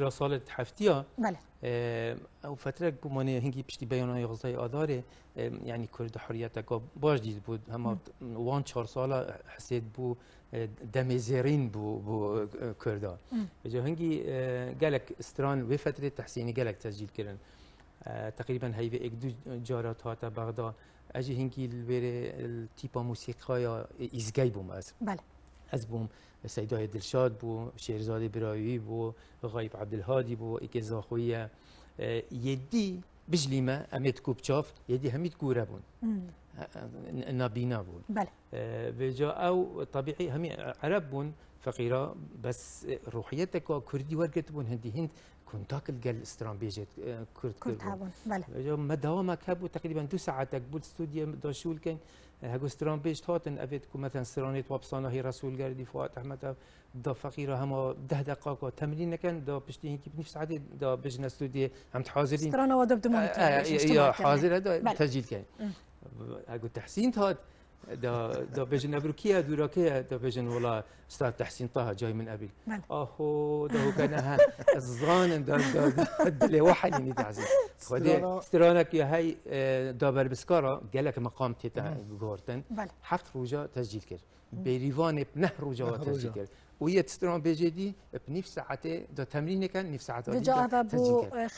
را سال حفتیا بله. او فتره گمانه هنگی پشتی بیانای 11 آذاره یعنی کرد حریت کا باش دید بود. اما وان چهار سال حسید بو دم زیرین بو بو کردا جا هنگی گلک استران و فتره تحسینی گلک تسجیل کردن تقریبا هیوه یک دو جارات هاتا بغداد اجی هنگی البره التیپا موسیقی یا ایزگی بوم از. بله. از بوم سیدای دلشاد بو شیرزاد برایوی بو غایب عبدالهادی بو ایک خویه یدی بجلیمه امیت کوبچاف یدی همید گوره بون نابینا بون بله. و أو طبيعي همي عرب بون فقيرة بس روحيتك كردي ورقت بون هندي هند كنت تاكل قال استران بيجت كرد كنت هابون بله. ما دوامك هبو تقريبا دو ساعات بود استوديو داشول كان هاگو استران بیشت هاتن اوید که مثلا استرانیت وابسانه هی رسول گردی فوات احمد دا فقیره هما ده دقیقه تمرین نکن دا پشتی اینکه بنفس ساعت دا بجن استودیو هم حاضرین استران وادب دمان یا حاضر دا تسجیل کن. هاگو تحسین تاد دا دا بجن ابروكيا دوراكيا دا بجن والله أستاذ تحسين طه جاي من ابي آهو ده هو كان الظان دا دا دلي واحد يعني تعزيز خدي استرانك يا هاي دا بربسكارا قالك مقام تيتا جورتن حق روجا تسجيل كر بريفان بنه روجا تسجيل كر وهي تستران بيجي دي بنفس ساعته دا تمرين كان نفس ساعته تسجيل كر